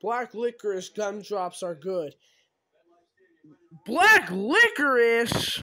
Black licorice gumdrops are good. Black licorice?